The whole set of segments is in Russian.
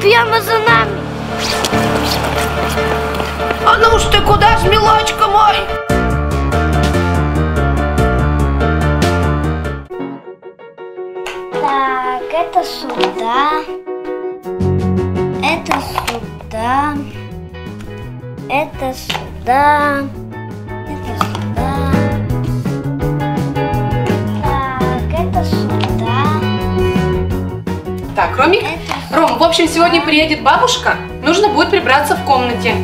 прямо за нами. А ну ж ты куда ж, милочка мой? Так, это сюда. Это сюда. Это сюда. Это сюда. Так, это сюда. Так, Ромик. Ром, в общем, сегодня приедет бабушка. Нужно будет прибраться в комнате.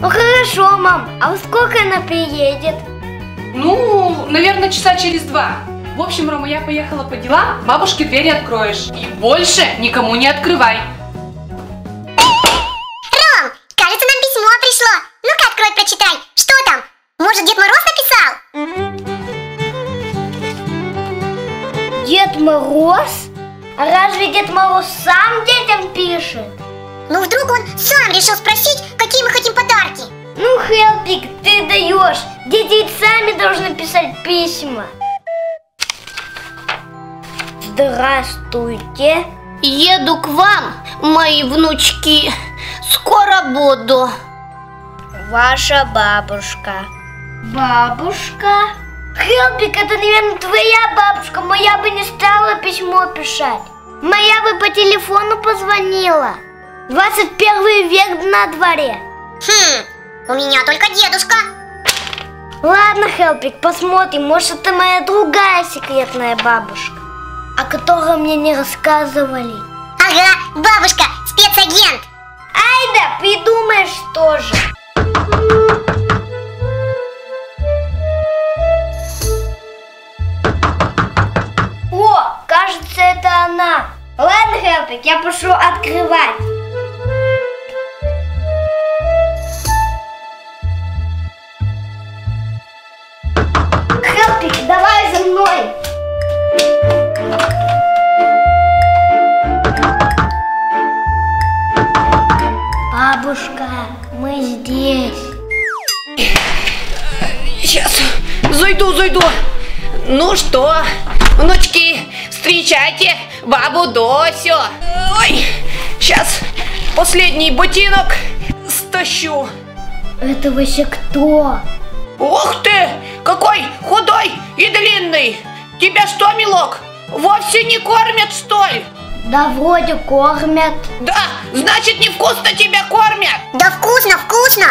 Ну хорошо, мам. А во сколько она приедет? Ну, наверное, часа через два. В общем, Рома, я поехала по делам, бабушке двери откроешь. И больше никому не открывай. Разве Дед Мороз сам детям пишет? Ну, вдруг он сам решил спросить, какие мы хотим подарки. Ну, Хелпик, ты даешь. Дети сами должны писать письма. Здравствуйте. Еду к вам, мои внучки. Скоро буду. Ваша бабушка. Бабушка? Хелпик, это, наверное, твоя бабушка. Моя бы не стала письмо писать. Моя бы по телефону позвонила. 21 век на дворе. Хм, у меня только дедушка. Ладно, Хелпик, посмотрим. Может, это моя другая секретная бабушка, о которой мне не рассказывали. Ага, бабушка, спецагент. Айда, придумаешь тоже. Она. Ладно, Хелпик, я пошел открывать. Хелпик, давай за мной. Бабушка, мы здесь. Сейчас, зайду, зайду. Ну что, внучки, встречайте бабу Досю. Ой, сейчас последний ботинок стащу. Это вообще кто? Ух ты, какой худой и длинный. Тебя что, милок, вовсе не кормят, что ли? Да вроде кормят. Да, значит, невкусно тебя кормят. Да вкусно, вкусно.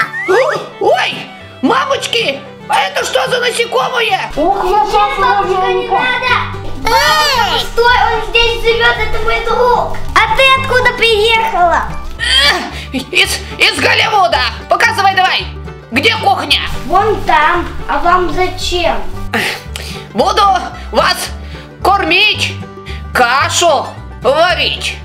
Ой, мамочки, а это что за насекомое? Ух, я бабушка, не надо! Эй! Стой, он здесь живет, это мой друг! А ты откуда приехала? Из, из Голливуда. Показывай давай. Где кухня? Вон там, а вам зачем? Буду вас кормить, кашу варить.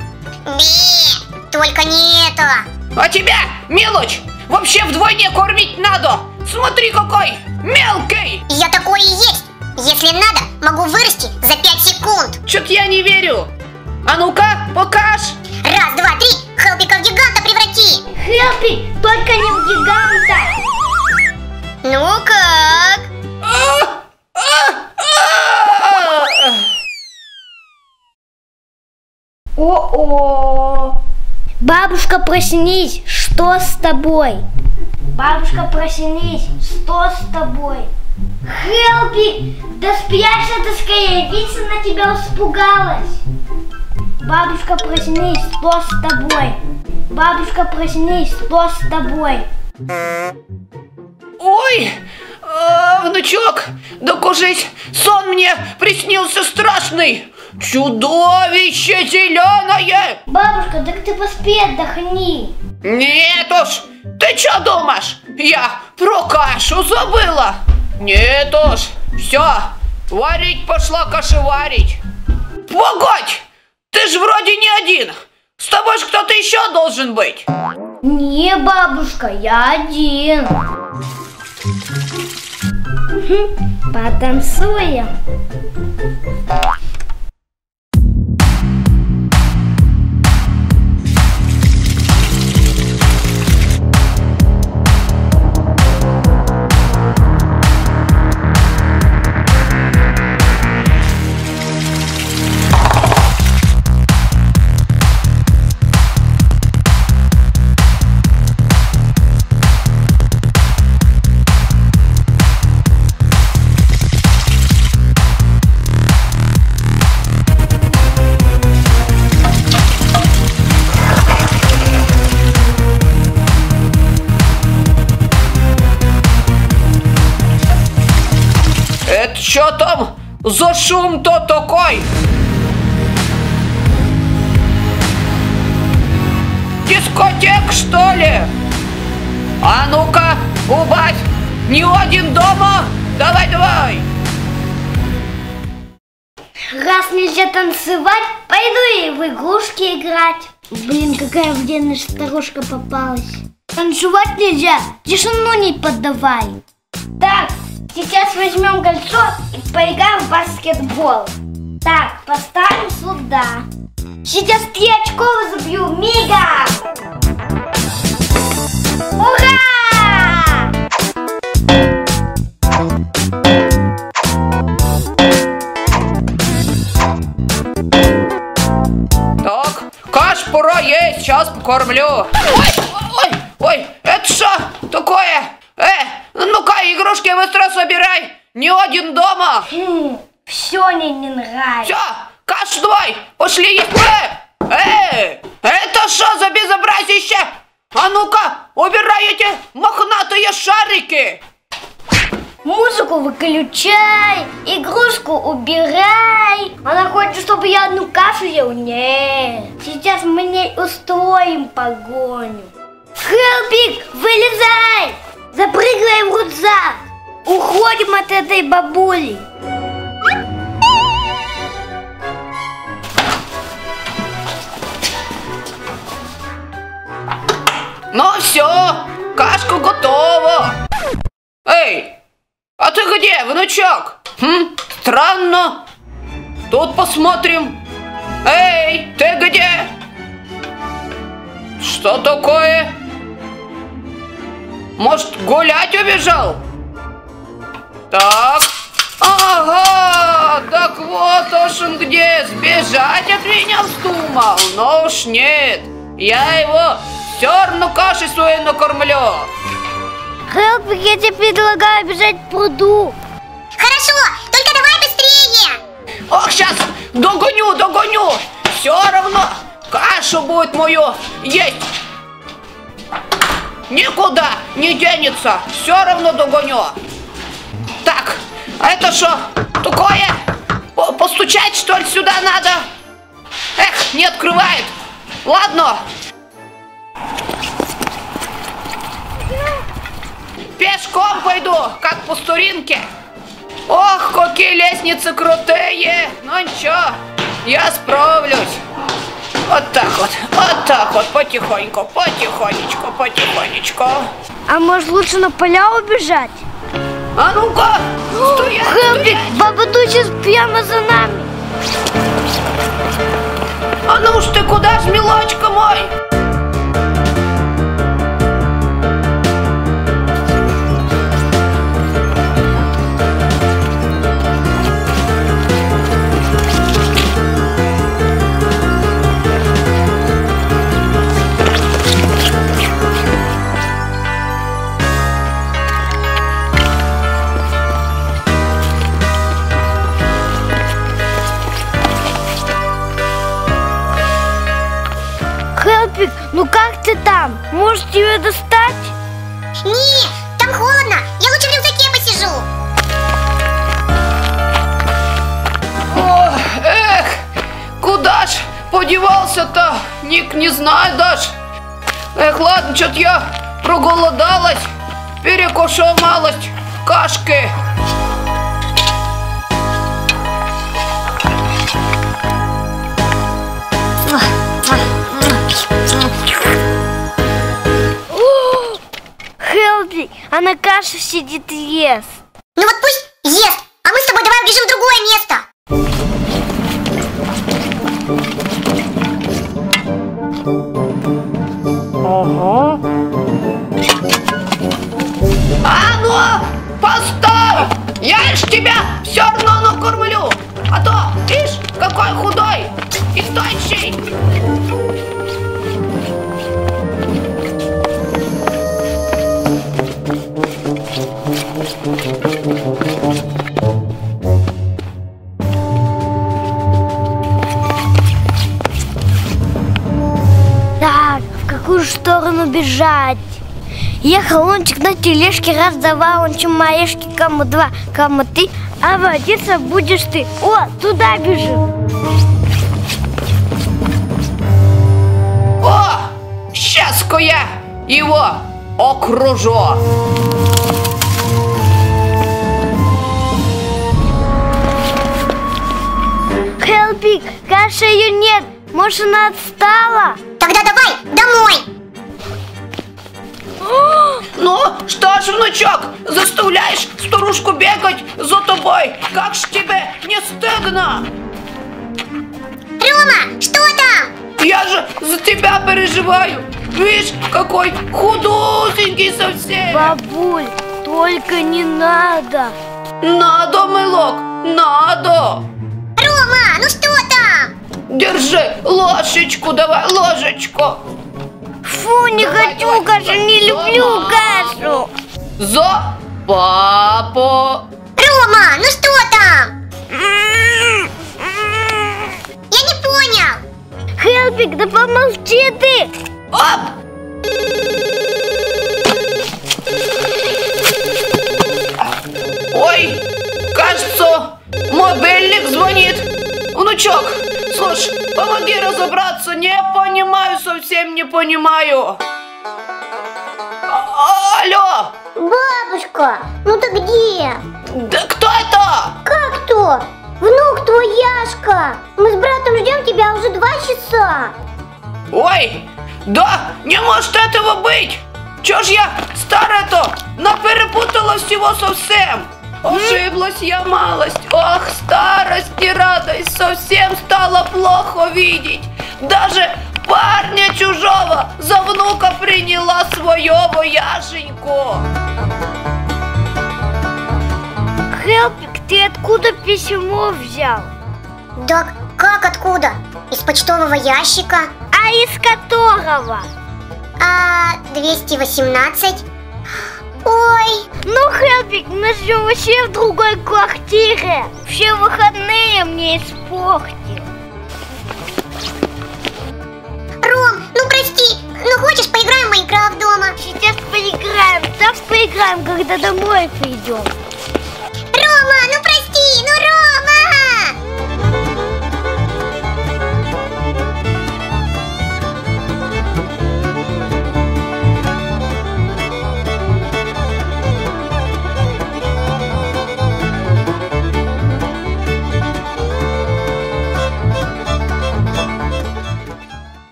Бе, только не это. А тебя, мелочь, вообще вдвойне кормить надо. Смотри какой мелкий. Я такой и есть. Если надо, могу вырасти за 5 секунд. Чё-то я не верю. А ну-ка, покаж. Раз, два, три, Хелпика в гиганта преврати. Хелпи, только не в гиганта! Ну как? О-о! Бабушка, проснись! Что с тобой? Бабушка, проснись! Что с тобой? Хелпи! Да спрячься ты скорее! Вица на тебя испугалась! Бабушка, проснись! Что с тобой? Бабушка, проснись! Что с тобой? Ой, а, внучок, да кужись, сон мне приснился страшный. Чудовище зеленое. Бабушка, так ты поспи, отдохни! Нет уж, ты что думаешь? Я про кашу забыла. Нет уж, все, варить пошла каши варить. Погодь, ты же вроде не один. С тобой же кто-то еще должен быть. Не, бабушка, я один. Хм, Потанцуем. За шум-то такой? Дискотек, что ли? А ну-ка, убавь! Не один дома! Давай, давай! Раз нельзя танцевать, пойду и в игрушки играть. Блин, какая вредная старушка попалась. Танцевать нельзя, тишину не поддавай. Так, сейчас возьмем кольцо и поиграем в баскетбол. Так, поставим сюда. Сейчас три очков забью мигом. Ура! Так, каш пора есть, сейчас покормлю. Ой, ой, это что такое? Э, ну-ка, игрушки быстро собирай. Не один дома. все мне не нравится. Все, каш давай, пошли есть. Э, э, это что за безобразище? А ну-ка, убирай эти мохнатые шарики. Музыку выключай, игрушку убирай. Она хочет, чтобы я одну кашу ел? Нет. Сейчас мы не устроим погоню. Хелпик, вылезай! Запрыгивай в рюкзак. Уходим от этой бабули. Все, кашка готова. Эй, а ты где, внучок? Хм, странно. Тут посмотрим. Эй, ты где? Что такое? Может, гулять убежал? Так. Ага, так вот уж он где. Сбежать от меня вздумал. Но уж нет. Я его все равно кашей своей накормлю. Хелпик, я тебе предлагаю бежать в пруду. Хорошо, только давай быстрее! Ох, сейчас догоню, догоню. Все равно кашу будет мою есть. Никуда не денется. Все равно догоню. Так, а это что такое? По- Постучать, что ли, сюда надо? Эх, не открывает. Ладно. Пешком пойду, как по старинке. Ох, какие лестницы крутые! Ну ничего, я справлюсь. Вот так вот, вот так вот, потихоньку, потихонечку, потихонечку. А может лучше на поля убежать? А ну-ка, стоять, стоять. баба сейчас прямо за нами. А ну ж ты куда ж, милочка мой? Достать? Не, там холодно, я лучше в рюкзаке посижу. Ох, эх, куда ж подевался-то? Ник не знаю даже. Эх, ладно, что-то я проголодалась. Перекушу малость кашки. Хелпик, а на каше сидит и ест. Ну вот пусть ест, а мы с тобой давай убежим в другое место. А ну, постой! Я ж тебя все равно накормлю! А то, видишь, какой худой и стоящий! Бежать? Ехал Лунчик на тележке, раздавал он чем маешки, кому два, кому три, а водиться будешь ты. О, туда бежим. О, сейчас-ка я его окружу. Хелпик, кажется, ее нет. Может, она отстала? Тогда давай домой. Ну, что ж, внучок, заставляешь старушку бегать за тобой. Как ж тебе не стыдно? Рома, что там? Я же за тебя переживаю. Видишь, какой худосенький совсем. Бабуль, только не надо. Надо, мылок, надо. Рома, ну что там? Держи ложечку, давай ложечку. Фу, не Давай, хочу давай, кашу, давай. не люблю Дома. кашу. За папу. Рома, ну что там? Я не понял. Хелпик, да помолчи ты. Оп! Ой, кажется, мобильник звонит. Внучок, помоги разобраться. Не понимаю, совсем не понимаю. А- Алло, Бабушка, ну ты где? да кто это? Как то? Внук твой Яшка. Мы с братом ждем тебя уже два часа. Ой, да, не может этого быть! Чё ж я старая-то наперепутала всего совсем? Ошиблась я малость, ох, старость не радость, совсем стало плохо видеть. Даже парня чужого за внука приняла своего Яшеньку. Хелпик, ты откуда письмо взял? Да как откуда? Из почтового ящика. А из которого? А 218? Ой, Ну, Хелпик, мы живем вообще в другой квартире. Все выходные мне испортил. Ром, ну прости, ну хочешь поиграем в Майнкрафт дома? Сейчас поиграем, так поиграем, когда домой придем.